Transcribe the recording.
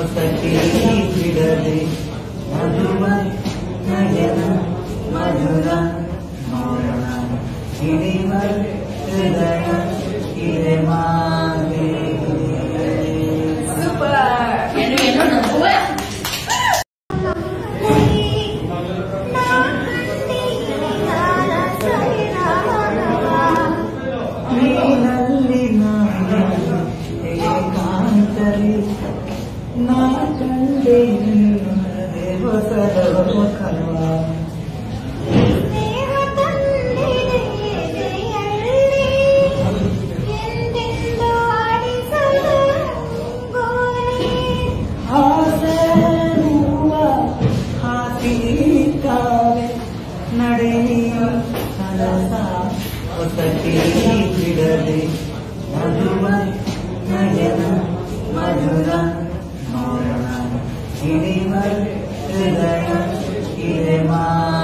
ஒத்தகேடவே மதுவ நயன மதுர மௌன இனிவர் ஹிருதய இளமாகே சூப்பர் என்ன என்ன சூப்பர் ನಲ್ಲಿ ನಾನು ಏಕಾಂತರಿ நான் கண்டேன் கனவா ಮಧುರ ಮಧುರ Kirimal, Kirimal, Kirimal.